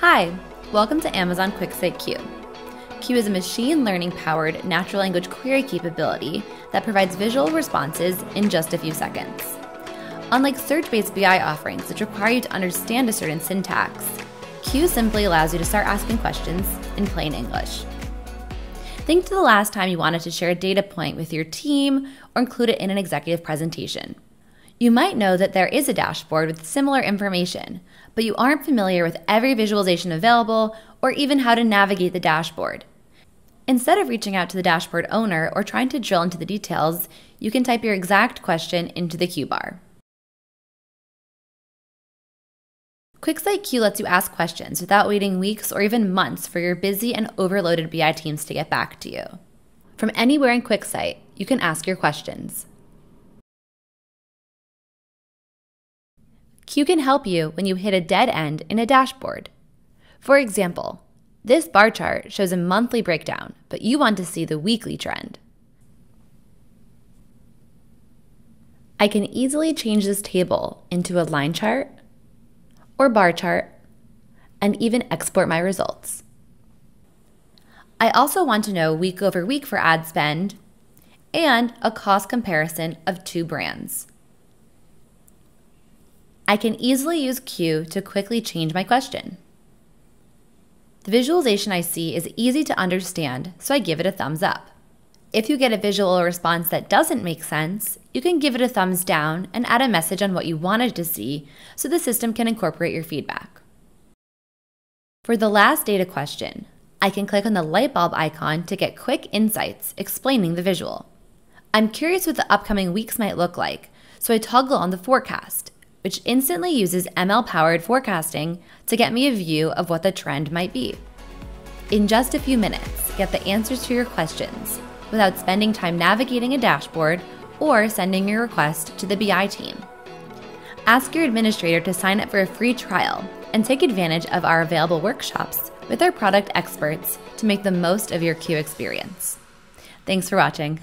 Hi, welcome to Amazon QuickSight Q. Q is a machine learning powered natural language query capability that provides visual responses in just a few seconds. Unlike search based BI offerings, which require you to understand a certain syntax, Q simply allows you to start asking questions in plain English. Think to the last time you wanted to share a data point with your team or include it in an executive presentation. You might know that there is a dashboard with similar information, but you aren't familiar with every visualization available or even how to navigate the dashboard. Instead of reaching out to the dashboard owner or trying to drill into the details, you can type your exact question into the Q bar. QuickSight Q lets you ask questions without waiting weeks or even months for your busy and overloaded BI teams to get back to you. From anywhere in QuickSight, you can ask your questions. Q can help you when you hit a dead end in a dashboard. For example, this bar chart shows a monthly breakdown, but you want to see the weekly trend. I can easily change this table into a line chart or bar chart and even export my results. I also want to know week over week for ad spend and a cost comparison of two brands. I can easily use Q to quickly change my question. The visualization I see is easy to understand, so I give it a thumbs up. If you get a visual response that doesn't make sense, you can give it a thumbs down and add a message on what you wanted to see so the system can incorporate your feedback. For the last data question, I can click on the light bulb icon to get quick insights explaining the visual. I'm curious what the upcoming weeks might look like, so I toggle on the forecast which instantly uses ML powered forecasting to get me a view of what the trend might be. In just a few minutes, get the answers to your questions without spending time navigating a dashboard or sending your request to the BI team. Ask your administrator to sign up for a free trial and take advantage of our available workshops with our product experts to make the most of your Q experience. Thanks for watching.